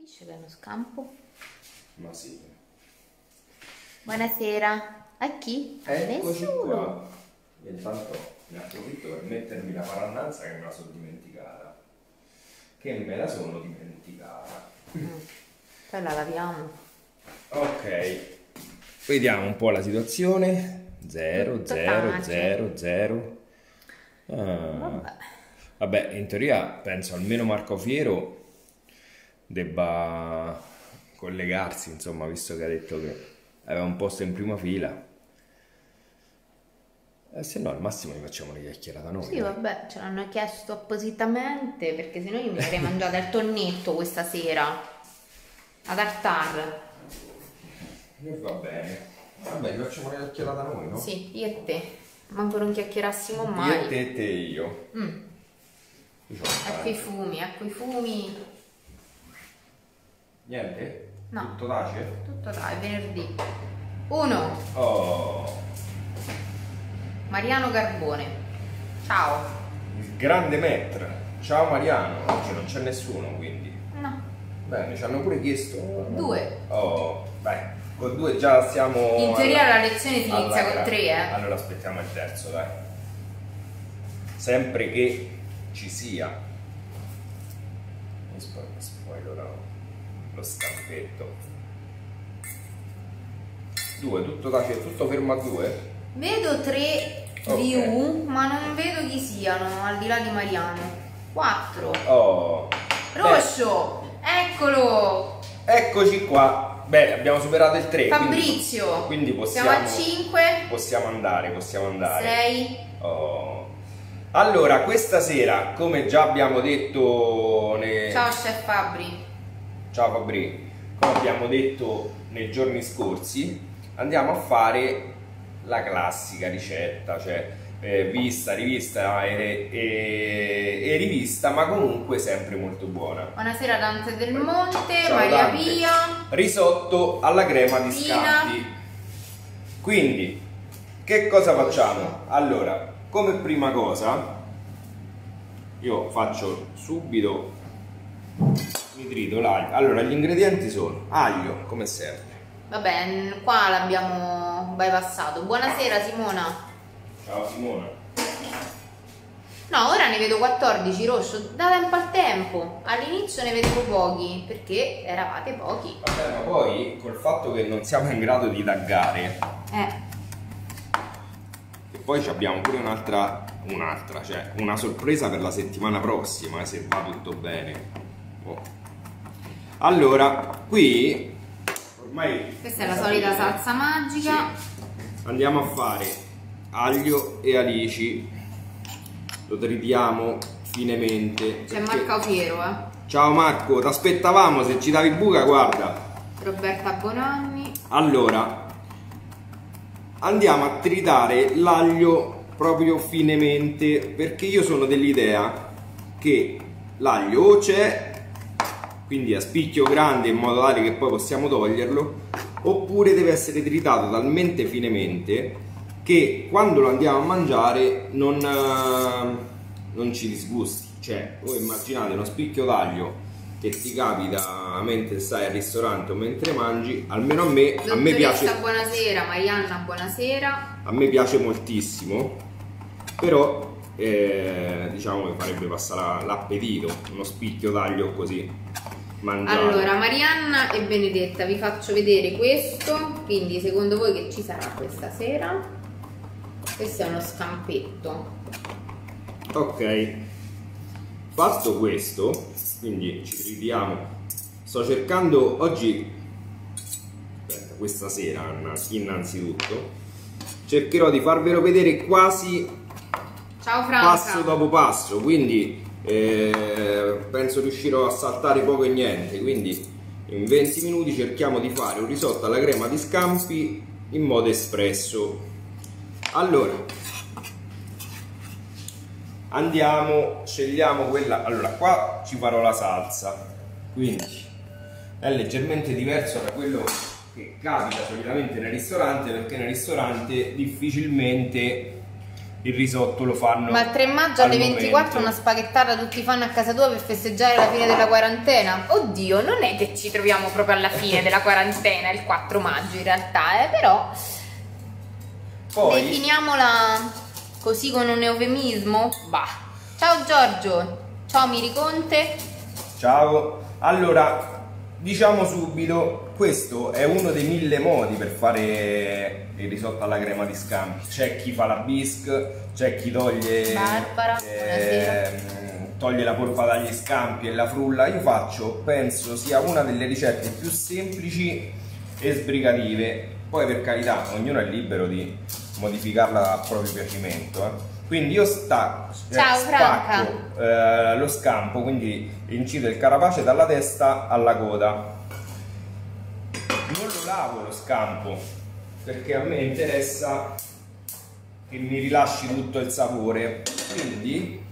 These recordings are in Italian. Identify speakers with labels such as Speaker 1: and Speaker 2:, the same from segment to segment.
Speaker 1: Capisce che è uno scampo?
Speaker 2: Ma sì.
Speaker 1: Buonasera. A chi? A
Speaker 2: Eccoci
Speaker 1: nessuno.
Speaker 2: qua. E intanto ne approfitto per mettermi la parannanza che me la sono dimenticata. Che me la sono dimenticata.
Speaker 1: Poi la laviamo.
Speaker 2: Ok. Vediamo un po' la situazione. 0,
Speaker 1: Tutto
Speaker 2: 0,
Speaker 1: pace.
Speaker 2: 0, 0. Ah.
Speaker 1: Vabbè.
Speaker 2: Vabbè, in teoria penso almeno Marco Fiero debba collegarsi, insomma, visto che ha detto che aveva un posto in prima fila. Eh, se no, al massimo gli facciamo una chiacchierata noi.
Speaker 1: Sì,
Speaker 2: dai.
Speaker 1: vabbè, ce l'hanno chiesto appositamente perché sennò io mi sarei mangiata il tonnetto questa sera. A tartar.
Speaker 2: E va bene. Vabbè, gli facciamo una chiacchierata noi, no?
Speaker 1: Sì, io e te. Manco non chiacchierassimo
Speaker 2: Io
Speaker 1: mai.
Speaker 2: e te e te e io.
Speaker 1: Mm.
Speaker 2: Io
Speaker 1: Ecco i fumi, ecco i fumi.
Speaker 2: Niente?
Speaker 1: No.
Speaker 2: Tutto tace?
Speaker 1: Tutto dai, venerdì. Uno,
Speaker 2: Oh,
Speaker 1: Mariano Carbone. Ciao.
Speaker 2: il grande maître. Ciao Mariano. Oggi non c'è nessuno, quindi.
Speaker 1: No,
Speaker 2: Bene, ci hanno pure chiesto.
Speaker 1: due.
Speaker 2: Oh, beh, con due già stiamo.
Speaker 1: In teoria
Speaker 2: alla-
Speaker 1: la lezione si
Speaker 2: alla
Speaker 1: inizia con
Speaker 2: gra-
Speaker 1: tre, eh.
Speaker 2: Allora aspettiamo il terzo, dai. Sempre che ci sia. Mi spo- spoiler lo scampetto. Due, tutto tace, tutto fermo a due?
Speaker 1: Vedo tre
Speaker 2: Ok.
Speaker 1: view, ma non vedo chi siano, al di là di Mariano. Quattro.
Speaker 2: Oh.
Speaker 1: Rosso, eccolo.
Speaker 2: Beh, eccoci qua. Bene, abbiamo superato il 3.
Speaker 1: Fabrizio.
Speaker 2: Quindi
Speaker 1: Siamo
Speaker 2: possiamo,
Speaker 1: a 5,
Speaker 2: possiamo andare, possiamo andare.
Speaker 1: 6.
Speaker 2: Oh. Allora, questa sera, come già abbiamo detto ne-
Speaker 1: Ciao chef Fabri.
Speaker 2: Ciao Fabri, come abbiamo detto nei giorni scorsi, andiamo a fare la classica ricetta, cioè eh, vista, rivista e, e- e rivista, ma comunque sempre molto buona.
Speaker 1: Buonasera Dante del Monte,
Speaker 2: Ciao,
Speaker 1: Maria
Speaker 2: Dante.
Speaker 1: Pia.
Speaker 2: Risotto alla crema di
Speaker 1: Pina.
Speaker 2: Quindi, che cosa facciamo? Allora, come prima cosa, io faccio subito nitrito l'aglio. Allora, gli ingredienti sono aglio, come serve.
Speaker 1: Vabbè, qua l'abbiamo bypassato. Buonasera Simona.
Speaker 2: Ciao Simona.
Speaker 1: No, ora ne vedo 14 rosso, da tempo al tempo. All'inizio ne vedevo pochi, perché eravate pochi.
Speaker 2: Vabbè, ma poi col fatto che non siamo in grado di taggare,
Speaker 1: Eh,
Speaker 2: e poi ci abbiamo pure un'altra, un'altra, cioè una sorpresa per la settimana prossima, eh, se va tutto bene. Oh. Allora, qui ormai
Speaker 1: questa è la solita salsa magica.
Speaker 2: Sì. Andiamo a fare aglio e alici. Lo tritiamo finemente.
Speaker 1: C'è
Speaker 2: perché-
Speaker 1: Marco Fiero, eh.
Speaker 2: Ciao Marco, ti aspettavamo, se ci davi buca, guarda.
Speaker 1: Roberta Bonanni.
Speaker 2: Allora, andiamo a tritare l'aglio proprio finemente perché io sono dell'idea che l'aglio o c'è, quindi a spicchio grande in modo tale che poi possiamo toglierlo, oppure deve essere tritato talmente finemente che quando lo andiamo a mangiare non, eh, non ci disgusti. Cioè, voi immaginate uno spicchio d'aglio che ti capita mentre stai al ristorante o mentre mangi, almeno a me, a me piace
Speaker 1: buonasera. Marianna, buonasera.
Speaker 2: a me piace moltissimo, però eh, diciamo che farebbe passare l'appetito, uno spicchio d'aglio così mangiato.
Speaker 1: Allora, Marianna e Benedetta, vi faccio vedere questo. Quindi, secondo voi che ci sarà questa sera? Questo è uno scampetto.
Speaker 2: Ok, fatto questo, quindi ci ridiamo. Sto cercando oggi, aspetta, questa sera Anna, innanzitutto, cercherò di farvelo vedere quasi
Speaker 1: Ciao Franca.
Speaker 2: passo dopo passo, quindi eh, penso riuscirò a saltare poco e niente, quindi in 20 minuti cerchiamo di fare un risotto alla crema di scampi in modo espresso. Allora, andiamo, scegliamo quella, allora qua ci farò la salsa, quindi è leggermente diverso da quello che capita solitamente nel ristorante perché nel ristorante difficilmente il risotto lo fanno.
Speaker 1: Ma il 3 maggio alle
Speaker 2: al
Speaker 1: 24
Speaker 2: momento.
Speaker 1: una spaghettata tutti fanno a casa tua per festeggiare la fine della quarantena? Oddio, non è che ci troviamo proprio alla fine della quarantena, il 4 maggio in realtà, eh, però
Speaker 2: Poi,
Speaker 1: definiamola così con un eufemismo? Bah. Ciao Giorgio, ciao Miriconte.
Speaker 2: ciao. Allora, diciamo subito, questo è uno dei mille modi per fare il risotto alla crema di scampi. C'è chi fa la bisque, c'è chi toglie, ehm, toglie la polpa dagli scampi e la frulla. Io faccio, penso, sia una delle ricette più semplici e sbrigative. Poi per carità, ognuno è libero di modificarla a proprio piacimento. eh. Quindi io sta, eh,
Speaker 1: Ciao,
Speaker 2: spacco eh, lo scampo, quindi incido il carapace dalla testa alla coda. Non lo lavo lo scampo perché a me interessa che mi rilasci tutto il sapore. Quindi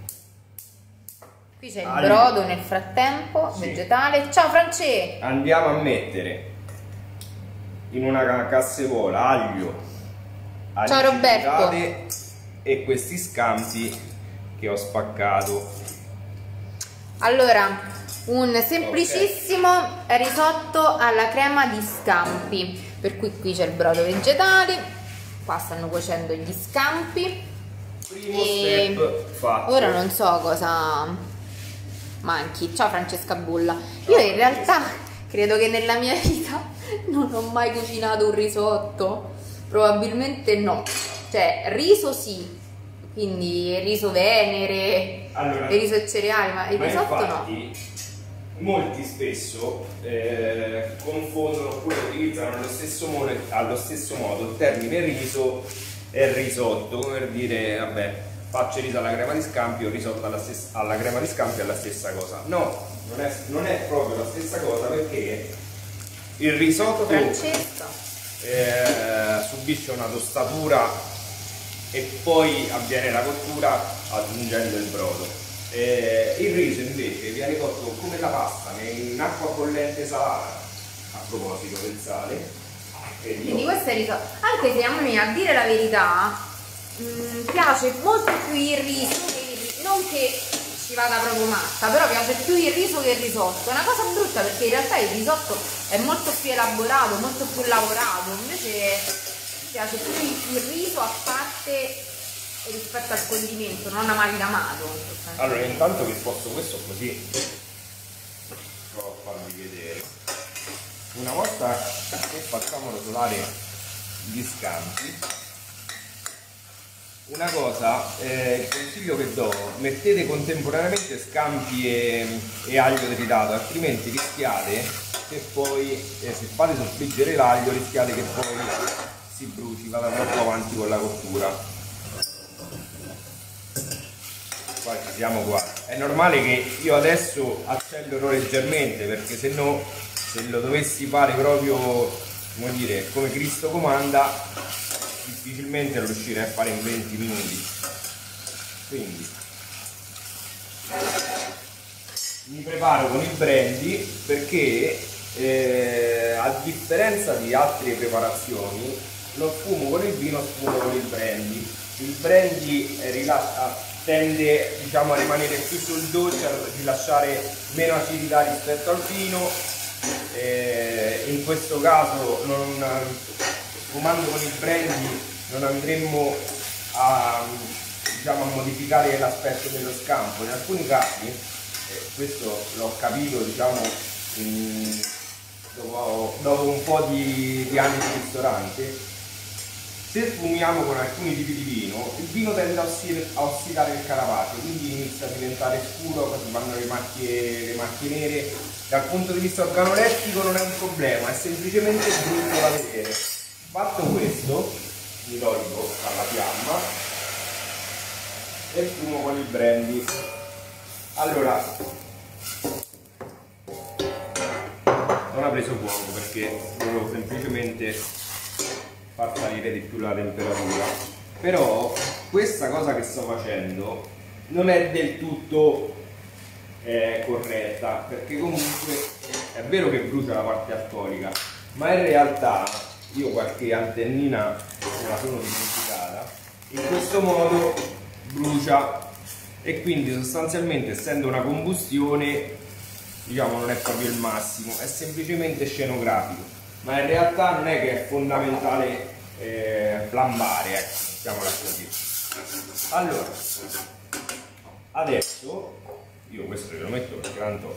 Speaker 1: Qui c'è il brodo nel frattempo,
Speaker 2: Sì.
Speaker 1: vegetale. Ciao France!
Speaker 2: andiamo a mettere in una ca- casseruola aglio,
Speaker 1: Ciao, Roberto.
Speaker 2: e questi scampi che ho spaccato.
Speaker 1: Allora, un semplicissimo risotto alla crema di scampi. Per cui qui c'è il brodo vegetale, qua stanno cuocendo gli scampi.
Speaker 2: Primo
Speaker 1: E
Speaker 2: step fatto.
Speaker 1: Ora non so cosa manchi. Ciao Francesca Bulla. Io in realtà credo che nella mia vita non ho mai cucinato un risotto. Probabilmente no. Cioè, riso sì. Quindi riso venere,
Speaker 2: Allora,
Speaker 1: riso e cereali, ma il
Speaker 2: Ma
Speaker 1: risotto no.
Speaker 2: Molti spesso eh, confondono oppure utilizzano allo stesso, modo, allo stesso modo il termine riso e risotto, come per dire, vabbè, faccio riso alla crema di scampi o risotto alla, stes- alla crema di scampi è la stessa cosa. No, non è, non è proprio la stessa cosa perché il risotto eh, subisce una tostatura e poi avviene la cottura aggiungendo il brodo. Eh, il riso invece viene cotto come la pasta in acqua bollente salata, a proposito del sale. Vedi?
Speaker 1: Quindi questo è il risotto. Anche se a me, a dire la verità, mh, piace molto più il riso che il riso. Non che ci vada proprio matta, però piace più il riso che il risotto. È una cosa brutta perché in realtà il risotto è molto più elaborato, molto più lavorato. Invece piace più il riso a parte rispetto al condimento, non amalgamato.
Speaker 2: Allora, intanto vi sposto questo così provo a farvi vedere. Una volta che facciamo rotolare gli scampi, una cosa, eh, il consiglio che do, mettete contemporaneamente scampi e, e aglio tritato, altrimenti rischiate che poi, eh, se fate soffriggere l'aglio, rischiate che poi si bruci, vada troppo avanti con la cottura. Qua ci siamo qua. È normale che io adesso accelero leggermente perché se no, se lo dovessi fare proprio, come dire, come Cristo comanda, difficilmente lo riuscirei a fare in 20 minuti. Quindi mi preparo con il brandy perché eh, a differenza di altre preparazioni lo sfumo con il vino, sfumo con il brandy. Il brandy eh, rila- tende diciamo, a rimanere più sul dolce, a rilasciare meno acidità rispetto al vino. Eh, in questo caso non, sfumando con il brandy non andremo a, diciamo, a modificare l'aspetto dello scampo. In alcuni casi, eh, questo l'ho capito diciamo, in- dopo, dopo un po' di, di anni di ristorante, se sfumiamo con alcuni tipi di vino, il vino tende a, ossi- a ossidare il carapace, quindi inizia a diventare scuro, si fanno le macchie, le macchie nere. Dal punto di vista organolettico non è un problema, è semplicemente brutto da vedere. Fatto questo, mi tolgo dalla fiamma e fumo con il brandy. Allora, non ha preso fuoco perché volevo semplicemente far salire di più la temperatura. Però questa cosa che sto facendo non è del tutto eh, corretta perché comunque è vero che brucia la parte alcolica ma in realtà io qualche antennina me la sono dimenticata. In questo modo brucia. E quindi sostanzialmente essendo una combustione diciamo non è proprio il massimo è semplicemente scenografico ma in realtà non è che è fondamentale eh, flambare ecco mettiamola così. Allora adesso io questo lo metto perché tanto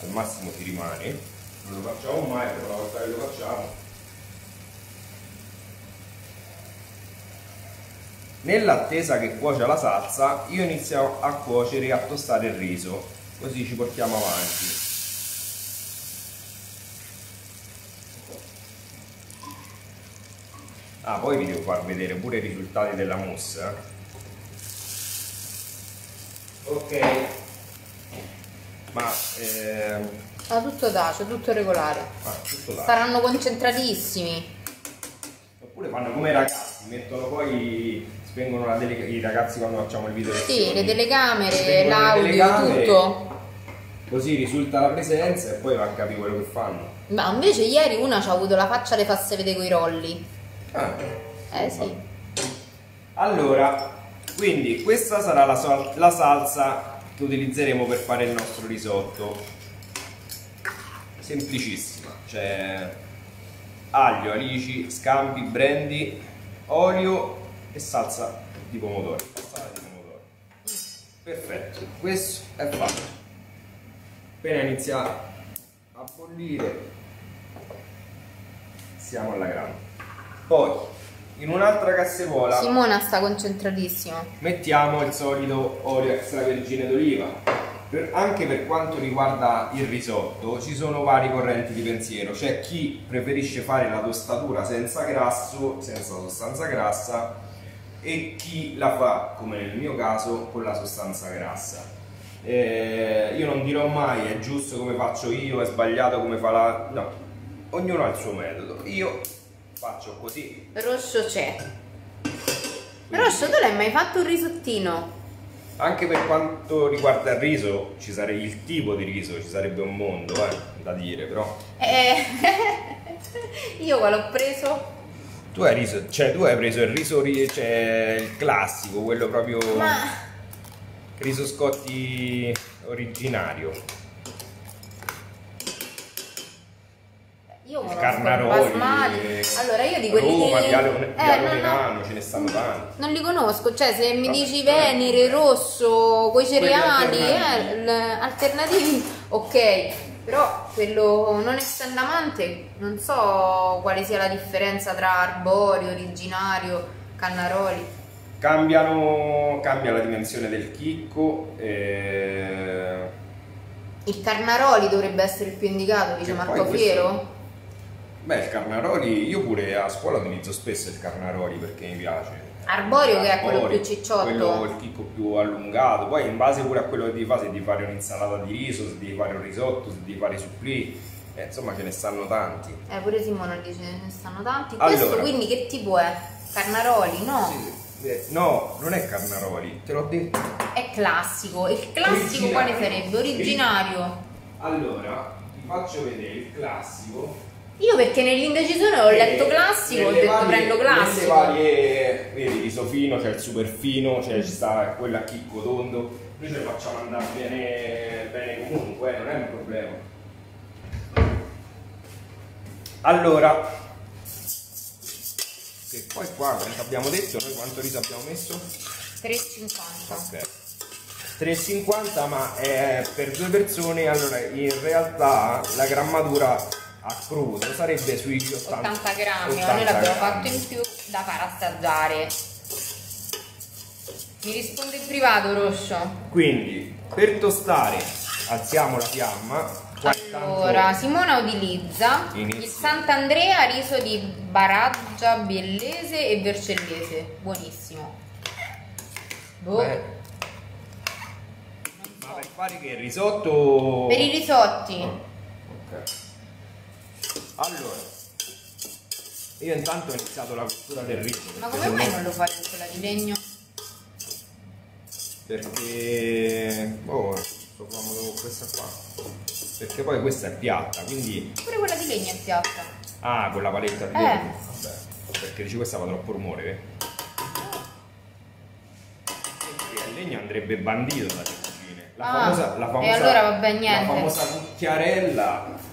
Speaker 2: al massimo si rimane. Non lo facciamo mai per la volta che lo facciamo. Nell'attesa che cuocia la salsa, io inizio a cuocere e a tostare il riso, così ci portiamo avanti. Ah, poi vi devo far vedere pure i risultati della mousse. Eh. Ok. Ma ehm...
Speaker 1: Ah, tutto tacio, tutto regolare.
Speaker 2: Ah, tutto tacio.
Speaker 1: Saranno concentratissimi.
Speaker 2: Oppure fanno come i ragazzi, mettono poi spengono tele... i ragazzi quando facciamo il video
Speaker 1: sì, le telecamere, l'audio, tutto
Speaker 2: così risulta la presenza e poi va a capire quello che fanno
Speaker 1: ma invece ieri una ci ha avuto la faccia le fasse vedere coi rolli
Speaker 2: ah,
Speaker 1: eh sì
Speaker 2: allora quindi questa sarà la, sal la salsa che utilizzeremo per fare il nostro risotto semplicissima cioè aglio, alici, scampi, brandy, olio e salsa di pomodoro. Di pomodoro. Perfetto, questo è fatto. Appena inizia a bollire, siamo alla grande. Poi, in un'altra casseruola...
Speaker 1: Simona sta concentratissima.
Speaker 2: Mettiamo il solito olio extravergine d'oliva. Per, anche per quanto riguarda il risotto ci sono vari correnti di pensiero c'è chi preferisce fare la tostatura senza grasso senza sostanza grassa e chi la fa, come nel mio caso, con la sostanza grassa. Eh, io non dirò mai è giusto come faccio io, è sbagliato come fa la... no, ognuno ha il suo metodo. Io faccio così.
Speaker 1: Rosso c'è. Rosso, tu l'hai mai fatto un risottino?
Speaker 2: Anche per quanto riguarda il riso, ci sarebbe il tipo di riso, ci sarebbe un mondo eh, da dire, però.
Speaker 1: Eh, io quale ho preso?
Speaker 2: Tu hai, riso, cioè, tu hai preso il riso cioè, il classico, quello proprio
Speaker 1: Ma...
Speaker 2: riso scotti originario.
Speaker 1: Io conosco
Speaker 2: Carnaroli,
Speaker 1: allora io di quelli
Speaker 2: Roma,
Speaker 1: che...
Speaker 2: Viale,
Speaker 1: eh,
Speaker 2: Viale
Speaker 1: no,
Speaker 2: ce ne stanno tanti.
Speaker 1: Non li conosco, cioè se mi
Speaker 2: no,
Speaker 1: dici venere, rosso, coi cereali,
Speaker 2: alternativi.
Speaker 1: Eh, alternativi, ok, però quello non essendo amante non so quale sia la differenza tra arborio, originario, cannaroli.
Speaker 2: Cambiano, cambia la dimensione del chicco. Eh...
Speaker 1: Il carnaroli dovrebbe essere il più indicato, dice
Speaker 2: E
Speaker 1: Marco Fiero.
Speaker 2: Beh, il carnaroli, io pure a scuola utilizzo spesso il carnaroli perché mi piace.
Speaker 1: Arborio che è quello più cicciotto.
Speaker 2: Quello il chicco più allungato, poi in base pure a quello che devi fare, se devi fare un'insalata di riso, se devi fare un risotto, se devi fare i supplì, eh, insomma ce ne stanno tanti.
Speaker 1: Eh, pure Simona dice ce ne stanno tanti.
Speaker 2: Allora.
Speaker 1: Questo quindi che tipo è? Carnaroli, no?
Speaker 2: Sì, eh, no, non è carnaroli, te l'ho detto.
Speaker 1: È classico. Il classico
Speaker 2: Originario.
Speaker 1: quale sarebbe? Originario.
Speaker 2: Allora, ti faccio vedere il classico.
Speaker 1: Io perché nell'indecisione ho letto
Speaker 2: Eh,
Speaker 1: classico, ho detto
Speaker 2: varie-
Speaker 1: prendo classico.
Speaker 2: varie, vedi, riso fino, c'è il super fino, c'è ci sta quello a chicco tondo. Noi ce lo facciamo andare bene, bene comunque, eh, non è un problema. Allora, che poi qua abbiamo detto, noi quanto riso abbiamo messo?
Speaker 1: 3,50.
Speaker 2: Ok. 3,50 ma è per due persone, allora in realtà la grammatura a crudo sarebbe sui 80,
Speaker 1: 80 grammi, ma
Speaker 2: 80
Speaker 1: noi l'abbiamo fatto in più da far assaggiare. Mi risponde in privato, Rosso.
Speaker 2: Quindi per tostare alziamo la fiamma.
Speaker 1: Allora, Simona utilizza
Speaker 2: Inizia.
Speaker 1: il Sant'Andrea riso di Baraggia, Biellese e Vercellese. Buonissimo. Boh,
Speaker 2: ma per fare che il risotto
Speaker 1: Per i risotti.
Speaker 2: Ok. Allora, io intanto ho iniziato la cottura del riso.
Speaker 1: Ma come mai non lo fai con quella di legno?
Speaker 2: Perché... Oh, sto comodo con questa qua. Perché poi questa è piatta, quindi...
Speaker 1: Pure quella di legno è piatta.
Speaker 2: Ah, con la paletta di
Speaker 1: eh.
Speaker 2: legno. Vabbè, perché dici questa fa troppo rumore, eh? Il legno andrebbe bandito dalle cucine. Certo la,
Speaker 1: ah,
Speaker 2: famosa, la famosa...
Speaker 1: E allora vabbè, niente.
Speaker 2: La famosa cucchiarella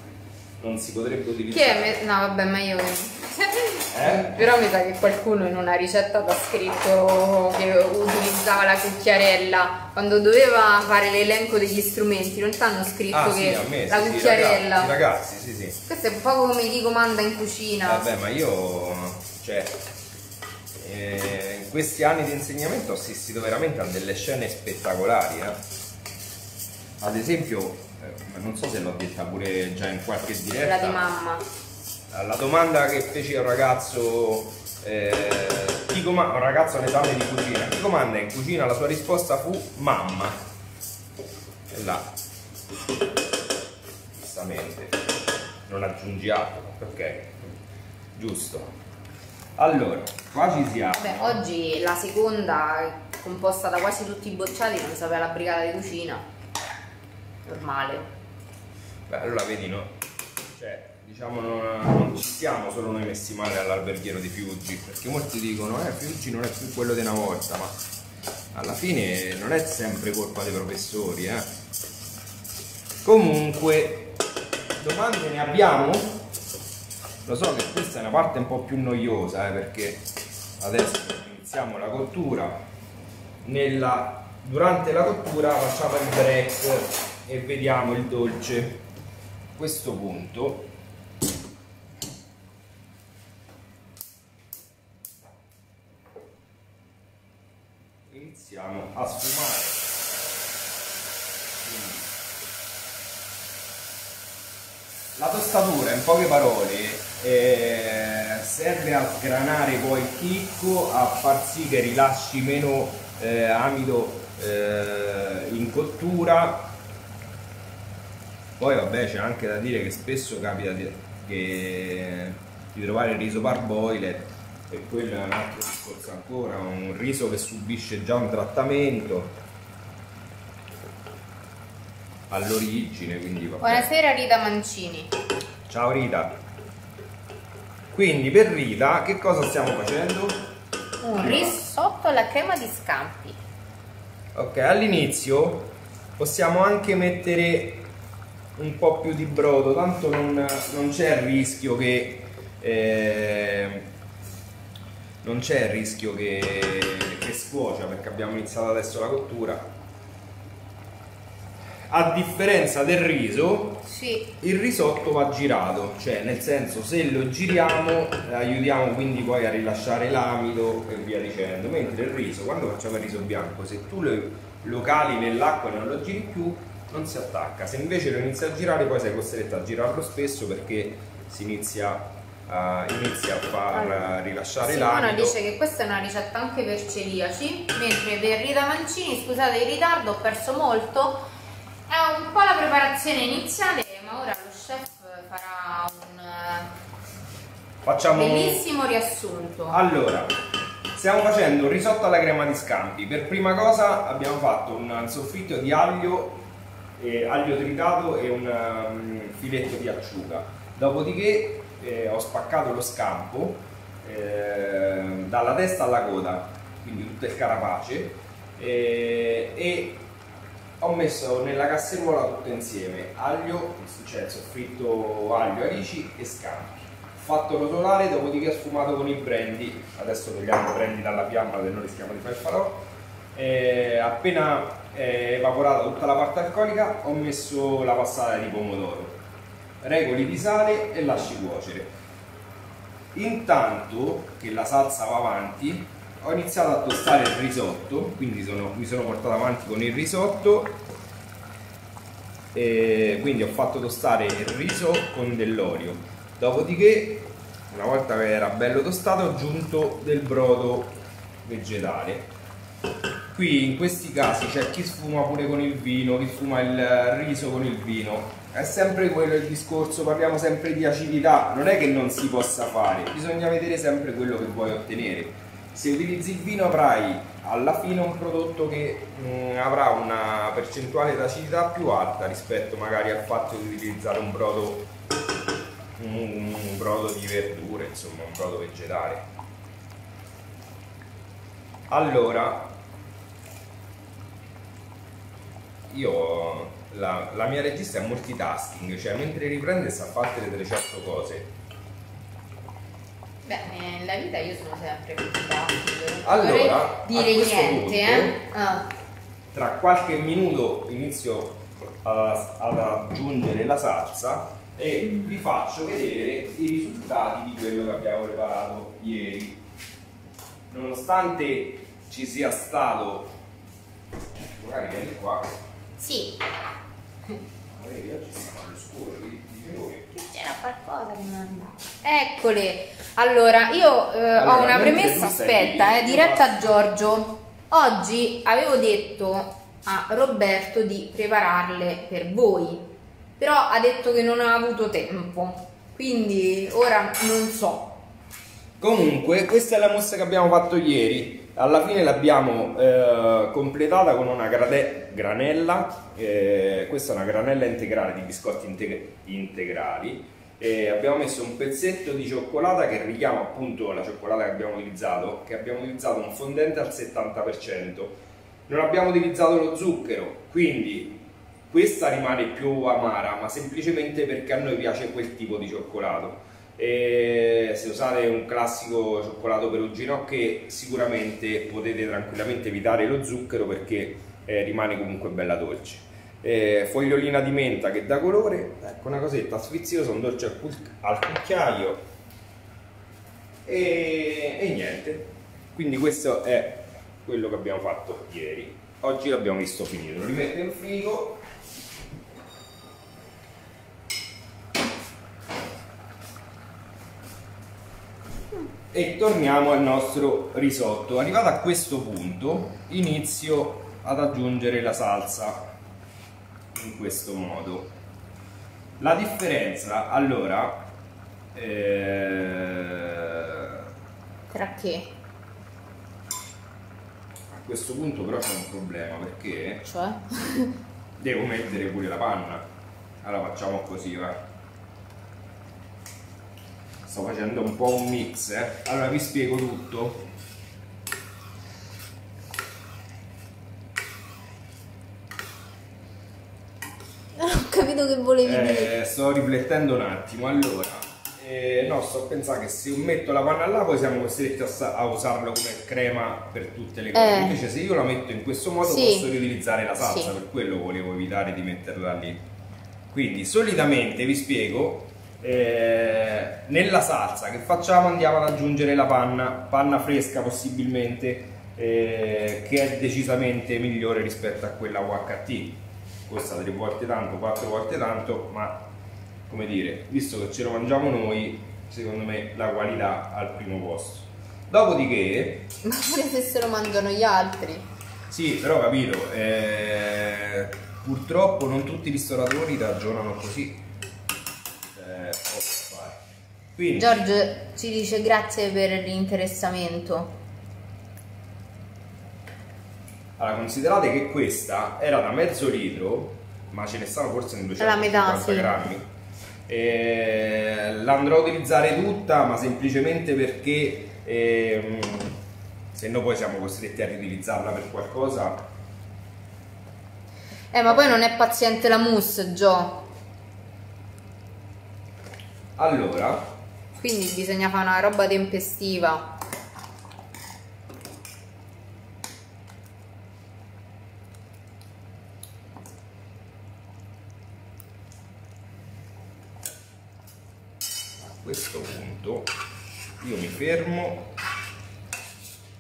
Speaker 2: non si potrebbe utilizzare.
Speaker 1: è? me- No, vabbè, ma io che...
Speaker 2: Eh?
Speaker 1: Però mi sa che qualcuno in una ricetta ha scritto che utilizzava la cucchiarella quando doveva fare l'elenco degli strumenti, non ti hanno scritto
Speaker 2: Ah, sì,
Speaker 1: che
Speaker 2: a me,
Speaker 1: la
Speaker 2: sì, sì,
Speaker 1: cucchiarella.
Speaker 2: Ragazzi, ragazzi, sì, sì.
Speaker 1: Questo è un po' come chi comanda in cucina.
Speaker 2: Vabbè, ma io, cioè, eh, in questi anni di insegnamento ho assistito veramente a delle scene spettacolari. eh. Ad esempio, eh, non so se l'ho detta pure già in qualche diretta.
Speaker 1: Quella di mamma.
Speaker 2: La domanda che feci un ragazzo, eh, chi comanda, un ragazzo all'esame di cucina, chi comanda in cucina? La sua risposta fu mamma. E là, giustamente, non aggiungi altro, ok, giusto. Allora, qua ci siamo.
Speaker 1: Beh, oggi la seconda, composta da quasi tutti i bocciati, non sapeva la brigata di cucina. Normale.
Speaker 2: Beh, allora vedi, no? Cioè, diciamo, non, non ci siamo solo noi messi male all'alberghiero di Fiuggi, perché molti dicono, eh, Fiuggi non è più quello di una volta, ma alla fine non è sempre colpa dei professori, eh. Comunque, domande ne abbiamo? Lo so che questa è una parte un po' più noiosa, eh, perché adesso iniziamo la cottura. Nella- durante la cottura facciamo il break e vediamo il dolce. A questo punto iniziamo a sfumare. La tostatura, in poche parole, eh, serve a sgranare poi il chicco, a far sì che rilasci meno eh, amido eh, in cottura. Poi vabbè c'è anche da dire che spesso capita di, che- di trovare il riso parboiled e quello è un altro discorso ancora, un riso che subisce già un trattamento all'origine, quindi vabbè.
Speaker 1: Buonasera Rita Mancini.
Speaker 2: Ciao Rita. Quindi per Rita che cosa stiamo facendo?
Speaker 1: Un risotto alla crema di scampi.
Speaker 2: Ok, all'inizio possiamo anche mettere un po' più di brodo, tanto non, non c'è il rischio che eh, non c'è il rischio che, che scuocia perché abbiamo iniziato adesso la cottura. A differenza del riso,
Speaker 1: Sì.
Speaker 2: il risotto va girato, cioè nel senso se lo giriamo eh, aiutiamo quindi poi a rilasciare l'amido e via dicendo, mentre il riso, quando facciamo il riso bianco, se tu lo, lo cali nell'acqua e non lo giri più, non si attacca, se invece lo inizi a girare poi sei costretto a girarlo spesso perché si inizia a, inizia a far eh, rilasciare
Speaker 1: Simona
Speaker 2: l'amido.
Speaker 1: dice che questa è una ricetta anche per celiaci, mentre per Rita Mancini, scusate il ritardo, ho perso molto. È un po' la preparazione iniziale, ma ora lo chef farà un eh,
Speaker 2: Facciamo
Speaker 1: bellissimo riassunto.
Speaker 2: Allora, stiamo facendo un risotto alla crema di scampi. Per prima cosa abbiamo fatto un soffritto di aglio, eh, aglio tritato e un um, filetto di acciuga. Dopodiché eh, ho spaccato lo scampo eh, dalla testa alla coda, quindi tutto il carapace, eh, e ho messo nella casseruola tutto insieme aglio, cioè soffritto aglio, alici e scampi. Fatto rotolare, dopodiché ho sfumato con il brandy. Adesso togliamo il brandy dalla fiamma se non rischiamo di fare il farò. Eh, appena evaporata tutta la parte alcolica, ho messo la passata di pomodoro. Regoli di sale e lasci cuocere. Intanto che la salsa va avanti, ho iniziato a tostare il risotto, quindi sono- mi sono portato avanti con il risotto e quindi ho fatto tostare il riso con dell'olio. Dopodiché, una volta che era bello tostato, ho aggiunto del brodo vegetale. Qui in questi casi c'è chi sfuma pure con il vino, chi sfuma il riso con il vino. È sempre quello il discorso, parliamo sempre di acidità, non è che non si possa fare, bisogna vedere sempre quello che vuoi ottenere. Se utilizzi il vino avrai alla fine un prodotto che mm, avrà una percentuale di acidità più alta rispetto magari al fatto di utilizzare un brodo, un, un brodo di verdure, insomma un brodo vegetale. Allora, io la, la mia regista è multitasking, cioè mentre riprende sta a fare delle certe cose.
Speaker 1: Beh, nella vita io sono sempre multitasking.
Speaker 2: Allora,
Speaker 1: dire niente,
Speaker 2: punto-
Speaker 1: eh. Ah.
Speaker 2: Tra qualche minuto inizio a- ad aggiungere la salsa e vi faccio vedere i risultati di quello che abbiamo preparato ieri. Nonostante ci sia stato magari vieni qua
Speaker 1: Sì,
Speaker 2: oggi
Speaker 1: c'era qualcosa che non Eccole. Allora, io eh, ho
Speaker 2: Allora,
Speaker 1: una
Speaker 2: mentre
Speaker 1: premessa, aspetta, eh, diretta a Giorgio. Oggi avevo detto a Roberto di prepararle per voi, però ha detto che non ha avuto tempo. Quindi ora non so.
Speaker 2: Comunque, questa è la mossa che abbiamo fatto ieri. Alla fine l'abbiamo eh, completata con una grade- granella. eh, questa è una granella integrale di biscotti integ- integrali. E abbiamo messo un pezzetto di cioccolata che richiama appunto la cioccolata che abbiamo utilizzato, che abbiamo utilizzato un fondente al 70%. Non abbiamo utilizzato lo zucchero, quindi questa rimane più amara, ma semplicemente perché a noi piace quel tipo di cioccolato. E se usate un classico cioccolato perugino che sicuramente potete tranquillamente evitare lo zucchero perché eh, rimane comunque bella dolce. Eh, fogliolina di menta che dà colore, ecco una cosetta sfiziosa, un dolce al, cuc- al cucchiaio e, e niente. Quindi questo è quello che abbiamo fatto ieri. Oggi l'abbiamo visto finito, lo rimetto in frigo e torniamo al nostro risotto. Arrivato a questo punto inizio ad aggiungere la salsa in questo modo. La differenza allora eh,
Speaker 1: Tra che?
Speaker 2: a questo punto però c'è un problema perché
Speaker 1: Cioè?
Speaker 2: devo mettere pure la panna. Allora facciamo così, va. Sto facendo un po' un mix, eh. Allora vi spiego tutto.
Speaker 1: Non ho capito che volevi dire.
Speaker 2: Eh, sto riflettendo un attimo, allora, eh, no, sto pensando che se metto la panna là poi siamo costretti a, a usarlo come crema per tutte le cose.
Speaker 1: Eh.
Speaker 2: Invece se io la metto in questo modo
Speaker 1: Sì.
Speaker 2: posso riutilizzare la salsa,
Speaker 1: Sì.
Speaker 2: per quello volevo evitare di metterla lì. Quindi solitamente vi spiego, eh, nella salsa che facciamo andiamo ad aggiungere la panna, panna fresca possibilmente, eh, che è decisamente migliore rispetto a quella UHT. Costa tre volte tanto, quattro volte tanto, ma come dire, visto che ce lo mangiamo noi, secondo me la qualità al primo posto. Dopodiché,
Speaker 1: Ma pure se se lo mangiano gli altri.
Speaker 2: sì, però capito, eh, purtroppo non tutti i ristoratori ragionano così. Eh. Quindi,
Speaker 1: Giorgio ci dice grazie per l'interessamento.
Speaker 2: allora, considerate che questa era da mezzo litro, ma ce ne stanno forse in
Speaker 1: La metà,
Speaker 2: 250
Speaker 1: sì.
Speaker 2: grammi. Eh, l'andrò a utilizzare tutta, ma semplicemente perché ehm, se no poi siamo costretti a riutilizzarla per qualcosa
Speaker 1: Eh, ma poi non è paziente la mousse, Gio.
Speaker 2: allora
Speaker 1: Quindi bisogna fare una roba tempestiva.
Speaker 2: a questo punto io mi fermo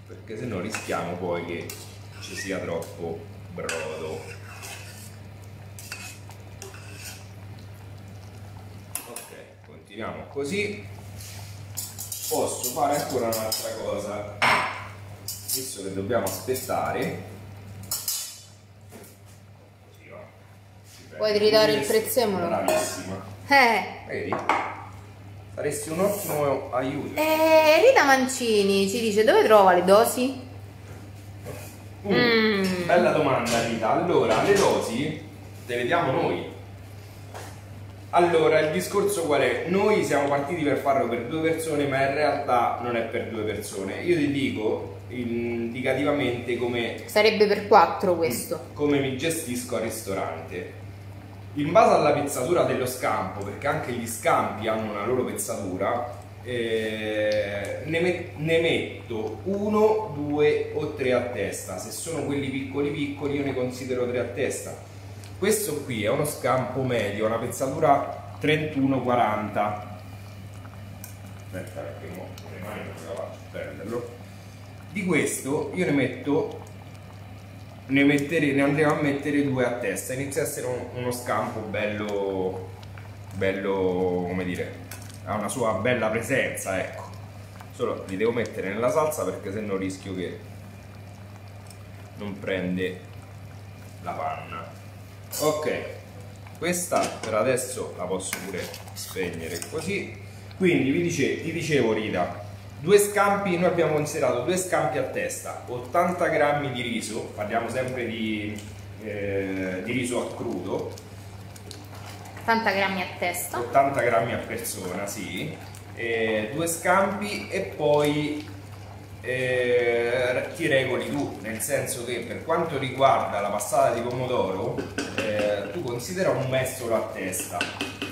Speaker 2: perché se no rischiamo poi che ci sia troppo brodo ok continuiamo così posso fare ancora un'altra cosa visto che dobbiamo aspettare così va Ci
Speaker 1: Vuoi
Speaker 2: prendo
Speaker 1: ridare il prezzemolo?
Speaker 2: bravissima
Speaker 1: Eh,
Speaker 2: Vedi? Saresti un ottimo aiuto.
Speaker 1: eh, Rita Mancini ci dice dove trova le dosi?
Speaker 2: Uh,
Speaker 1: Mm.
Speaker 2: Bella domanda Rita. Allora, le dosi le diamo noi. Allora, il discorso qual è? Noi siamo partiti per farlo per due persone, ma in realtà non è per due persone. Io ti dico, indicativamente come
Speaker 1: Sarebbe per 4 questo.
Speaker 2: come mi gestisco al ristorante. In base alla pezzatura dello scampo, perché anche gli scampi hanno una loro pezzatura, eh, ne, met- ne metto uno, due o tre a testa. Se sono quelli piccoli piccoli io ne considero tre a testa. Questo qui è uno scampo medio, una pezzatura 31-40. Aspetta perché mo le mani non ce la faccio prenderlo. Di questo io ne metto ne, mettere, ne andremo a mettere due a testa. Inizia a essere un- uno scampo bello, bello, come dire, ha una sua bella presenza, ecco. Solo li devo mettere nella salsa perché sennò rischio che non prende la panna. Ok, questa per adesso la posso pure spegnere così. Quindi vi, dice- ti dicevo Rita, due scampi, noi abbiamo considerato due scampi a testa, 80 grammi di riso, parliamo sempre di, eh, di riso a crudo,
Speaker 1: 80 grammi a testa.
Speaker 2: 80 grammi a persona, sì, eh, due scampi e poi eh, ti regoli tu, nel senso che per quanto riguarda la passata di pomodoro, eh, tu considera un mestolo a testa,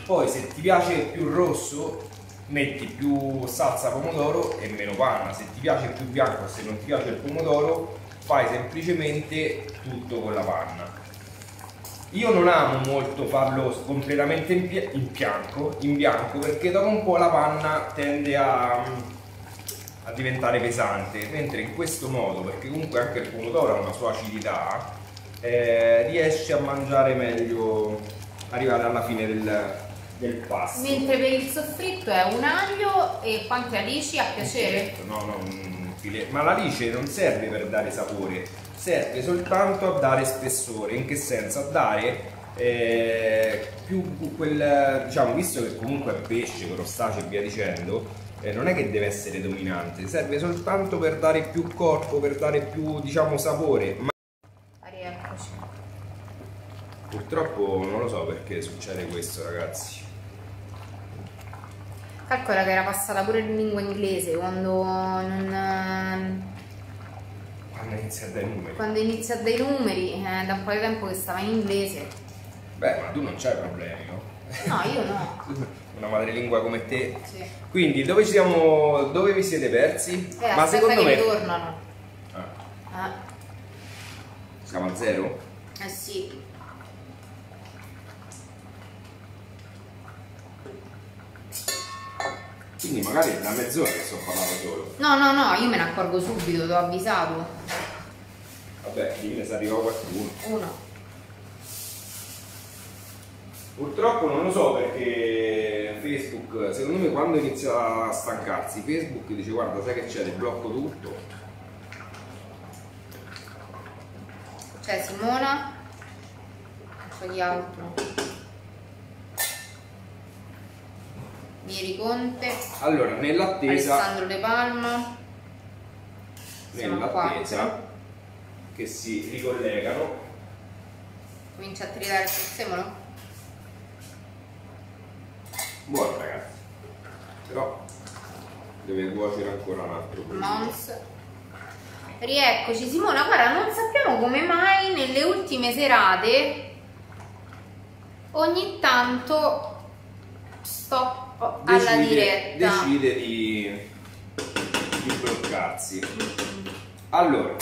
Speaker 2: poi se ti piace più rosso metti più salsa pomodoro e meno panna, se ti piace più bianco se non ti piace il pomodoro fai semplicemente tutto con la panna. Io non amo molto farlo completamente in, in bianco, in bianco perché dopo un po' la panna tende a, a diventare pesante, mentre in questo modo, perché comunque anche il pomodoro ha una sua acidità, eh, riesci a mangiare meglio, arrivare alla fine del, del pasto.
Speaker 1: Mentre per il soffritto è un aglio e quante alici a piacere.
Speaker 2: No, no, un ma l'alice non serve per dare sapore, serve soltanto a dare spessore. In che senso? A dare eh, più quel, diciamo, visto che comunque è pesce, crostaceo e via dicendo, eh, non è che deve essere dominante, serve soltanto per dare più corpo, per dare più, diciamo, sapore. Ma
Speaker 1: Rieccoci.
Speaker 2: purtroppo non lo so perché succede questo, ragazzi.
Speaker 1: Calcola che era passata pure in lingua inglese quando non.
Speaker 2: Quando inizia dai numeri.
Speaker 1: Quando inizia dai numeri, eh, da un po' di tempo che stava in inglese.
Speaker 2: Beh, ma tu non c'hai problemi, no?
Speaker 1: No, io no.
Speaker 2: Una madrelingua come te.
Speaker 1: Sì.
Speaker 2: Quindi dove ci siamo. dove vi siete persi?
Speaker 1: Eh,
Speaker 2: Ma secondo me.
Speaker 1: ritornano.
Speaker 2: Ah,
Speaker 1: Eh,
Speaker 2: siamo a zero?
Speaker 1: eh sì.
Speaker 2: Quindi magari è da mezz'ora che sto parlando solo.
Speaker 1: No, no, no, io me ne accorgo subito, ti ho avvisato.
Speaker 2: Vabbè, dimmi se arriva qualcuno.
Speaker 1: Uno.
Speaker 2: Purtroppo non lo so perché Facebook, secondo me quando inizia a stancarsi, Facebook dice guarda sai che c'è, ti blocco tutto.
Speaker 1: C'è Simona. Poi chi altro? Mieri Conte.
Speaker 2: Allora, nell'attesa,
Speaker 1: Alessandro De Palma.
Speaker 2: Nell'attesa che si ricollegano,
Speaker 1: Comincia a tritare il prezzemolo?
Speaker 2: Buono ragazzi. Però deve cuocere ancora un altro.
Speaker 1: Mons. Rieccoci Simona, guarda, non sappiamo come mai nelle ultime serate ogni tanto sto alla diretta.
Speaker 2: decide di, di bloccarsi. Allora,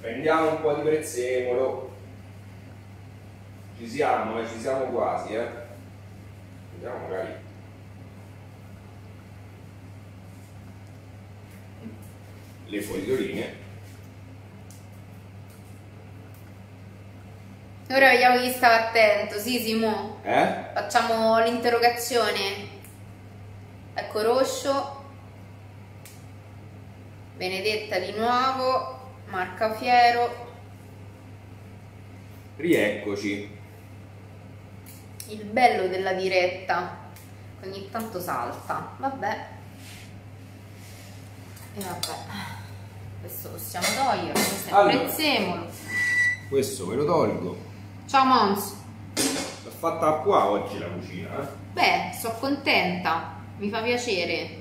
Speaker 2: prendiamo un po' di prezzemolo. Ci siamo, eh, ci siamo quasi, eh. Vediamo magari. Le foglioline.
Speaker 1: Ora vediamo chi stava attento. Sì, Simo.
Speaker 2: Eh?
Speaker 1: Facciamo l'interrogazione. Ecco Roscio. Benedetta di nuovo. Marca Fiero.
Speaker 2: Rieccoci.
Speaker 1: Il bello della diretta. Ogni tanto salta. Vabbè. E vabbè. Questo possiamo togliere. Questo è
Speaker 2: Allora.
Speaker 1: prezzemolo.
Speaker 2: Questo ve lo tolgo.
Speaker 1: Ciao Mons.
Speaker 2: L'ho fatta qua oggi la cucina, eh?
Speaker 1: Beh, sono contenta. Mi fa piacere.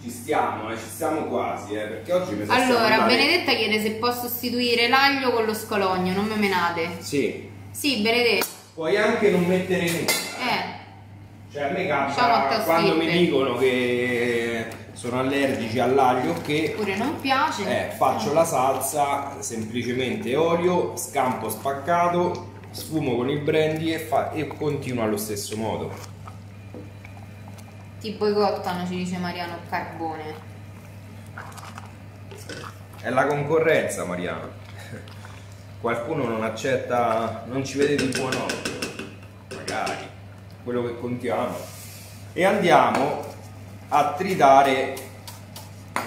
Speaker 2: Ci stiamo, eh, ci stiamo quasi, eh, perché oggi mi sa
Speaker 1: Allora, Benedetta chiede se posso sostituire l'aglio con lo scalogno, non me menate.
Speaker 2: Sì,
Speaker 1: Sì, Benedetta.
Speaker 2: Puoi anche non mettere nulla.
Speaker 1: Eh,
Speaker 2: Cioè a me capita quando mi dicono che sono allergici all'aglio che
Speaker 1: pure non piace.
Speaker 2: eh, faccio la salsa semplicemente olio, scampo spaccato, sfumo con il brandy e, fa- e continuo allo stesso modo.
Speaker 1: Ti boicottano, ci dice Mariano Carbone.
Speaker 2: È la concorrenza, Mariano. Qualcuno non accetta, non ci vede di buon occhio. Magari, quello che contiamo. E andiamo a tritare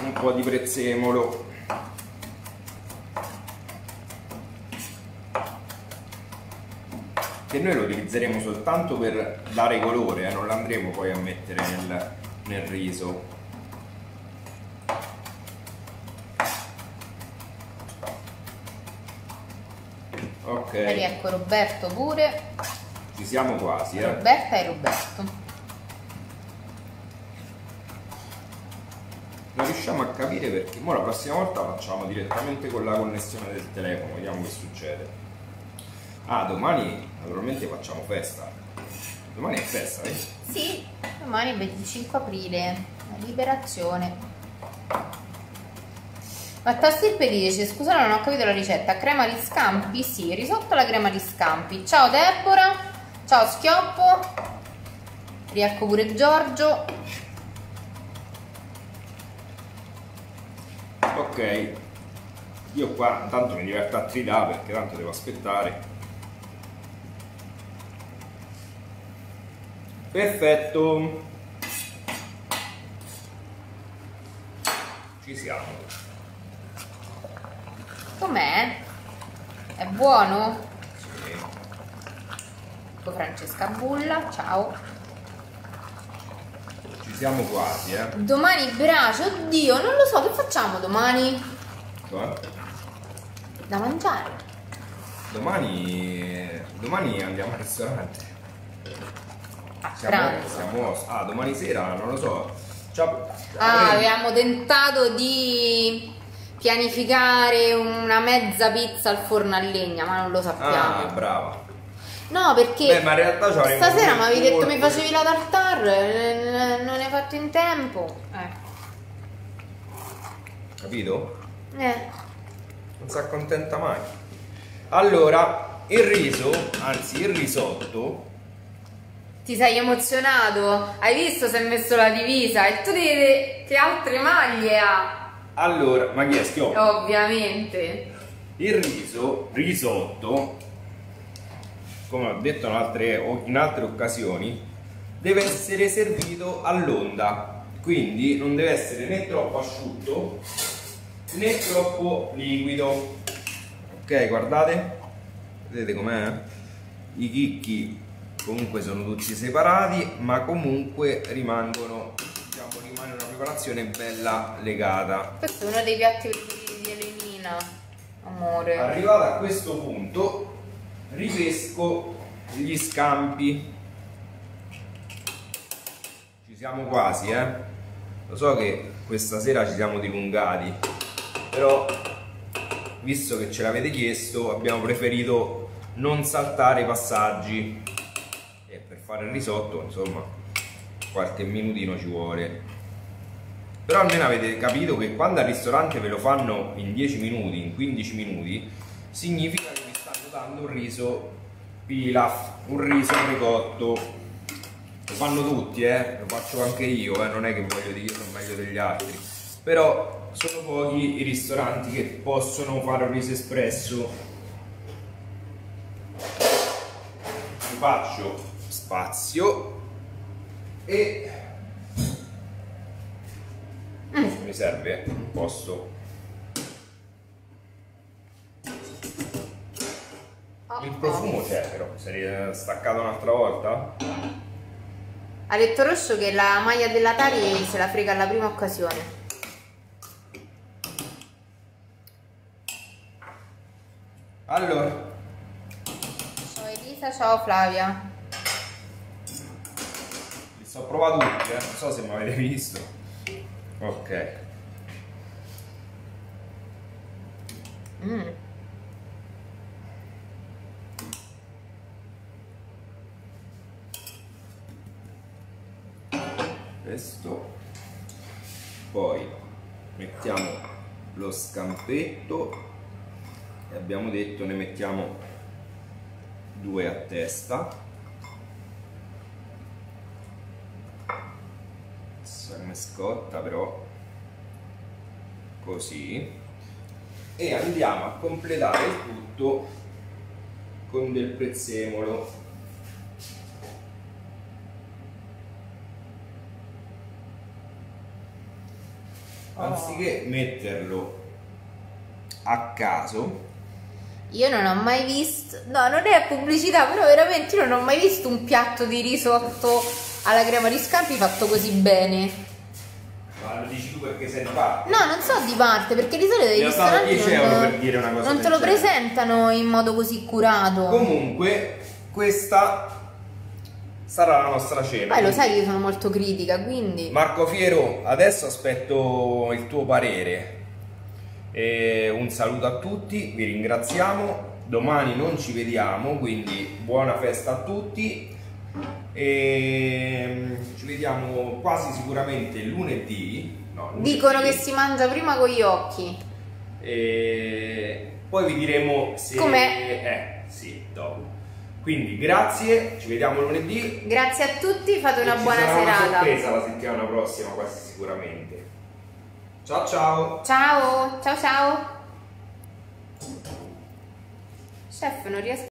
Speaker 2: un po' di prezzemolo. Che noi lo utilizzeremo soltanto per dare colore, eh, non l'andremo poi a mettere nel, nel riso. Ok.
Speaker 1: E ecco Roberto pure.
Speaker 2: Ci siamo quasi, eh.
Speaker 1: Roberta e Roberto.
Speaker 2: Non riusciamo a capire perché. Ora la prossima volta facciamo direttamente con la connessione del telefono, vediamo che succede. Ah, domani naturalmente facciamo festa. Domani è festa, eh?
Speaker 1: Sì, domani è il 25 aprile, liberazione. Matteo Stirpe dice, scusate non ho capito la ricetta, crema di scampi? Sì, risotto alla crema di scampi. Ciao Deborah, ciao Schioppo, riecco pure Giorgio.
Speaker 2: Ok. Io qua intanto mi diverto a tritare perché tanto devo aspettare. Perfetto. Ci siamo.
Speaker 1: Com'è? È buono?
Speaker 2: Sì.
Speaker 1: Ecco Francesca Bulla, ciao.
Speaker 2: Ci siamo quasi, eh.
Speaker 1: Domani brace, oddio, non lo so, che facciamo domani?
Speaker 2: Qua.
Speaker 1: Da mangiare.
Speaker 2: Domani, domani andiamo al ristorante.
Speaker 1: A
Speaker 2: Siamo,
Speaker 1: pranzo.
Speaker 2: siamo, ah, domani sera, non lo so. Ciao.
Speaker 1: Ah, avevamo tentato di pianificare una mezza pizza al forno a legna, ma non lo
Speaker 2: Ah,
Speaker 1: sappiamo.
Speaker 2: brava.
Speaker 1: no, perché
Speaker 2: Beh, ma in realtà
Speaker 1: stasera mi avevi detto mi facevi la tartar, eh, non hai fatto in tempo.
Speaker 2: Capito?
Speaker 1: Eh.
Speaker 2: Non si accontenta mai. Allora, il riso, anzi il risotto,
Speaker 1: Ti sei emozionato? Hai visto se hai messo la divisa? E tu devi che altre maglie ha.
Speaker 2: Allora, ma chi è schioppo?
Speaker 1: Ovviamente.
Speaker 2: Il riso, risotto, come ho detto in altre, in altre occasioni, deve essere servito all'onda, quindi non deve essere né troppo asciutto né troppo liquido. Ok, guardate, vedete com'è? I chicchi comunque sono tutti separati, ma comunque rimangono, diciamo, rimane una preparazione bella legata.
Speaker 1: Questo è uno dei piatti preferiti di Elenina. Amore.
Speaker 2: Arrivato a questo punto, ripesco gli scampi. Ci siamo quasi, eh. Lo so che questa sera ci siamo dilungati, però visto che ce l'avete chiesto, abbiamo preferito non saltare i passaggi. E per fare il risotto, insomma, qualche minutino ci vuole. Però almeno avete capito che quando al ristorante ve lo fanno in 10 minuti, in 15 minuti, significa che vi stanno dando un riso pilaf, un riso precotto. Lo fanno tutti, eh? lo faccio anche io, eh? non è che voglio dire sono meglio degli altri. Però sono pochi i ristoranti che possono fare un riso espresso. Vi faccio spazio e mi serve un posto il profumo c'è però se è staccato un'altra volta
Speaker 1: Ha detto Rosso che la maglia della Tari se la frega alla prima occasione.
Speaker 2: allora
Speaker 1: Ciao Elisa, ciao Flavia.
Speaker 2: li sto provando tutti eh? non so se mi avete visto Ok.
Speaker 1: Mm.
Speaker 2: Questo. Poi mettiamo lo scampetto e abbiamo detto ne mettiamo due a testa. Sarme scotta però così. E andiamo a completare il tutto con del prezzemolo. Anziché metterlo a caso.
Speaker 1: Io non ho mai visto, no, non è pubblicità, però veramente io non ho mai visto un piatto di risotto alla crema di scampi fatto così bene.
Speaker 2: Dici tu perché sei di parte?
Speaker 1: No, non so di parte, perché di solito i
Speaker 2: Mi ha dato
Speaker 1: ristoranti
Speaker 2: 10 euro
Speaker 1: non,
Speaker 2: per dire una cosa
Speaker 1: non te lo
Speaker 2: genere.
Speaker 1: presentano in modo così curato.
Speaker 2: comunque questa sarà la nostra cena
Speaker 1: Poi lo sai che io sono molto critica, quindi...
Speaker 2: Marco Fiero adesso aspetto il tuo parere. E un saluto a tutti vi ringraziamo. Domani non ci vediamo quindi buona festa a tutti e ci vediamo quasi sicuramente lunedì no, lunedì.
Speaker 1: Dicono che si mangia prima con gli occhi.
Speaker 2: E poi vi diremo se
Speaker 1: Com'è?
Speaker 2: eh sì dopo quindi grazie ci vediamo lunedì
Speaker 1: Grazie a tutti, fate una
Speaker 2: ci
Speaker 1: buona
Speaker 2: sarà una
Speaker 1: serata.
Speaker 2: sorpresa la settimana prossima quasi sicuramente ciao ciao
Speaker 1: Ciao, ciao ciao. Chef, non riesco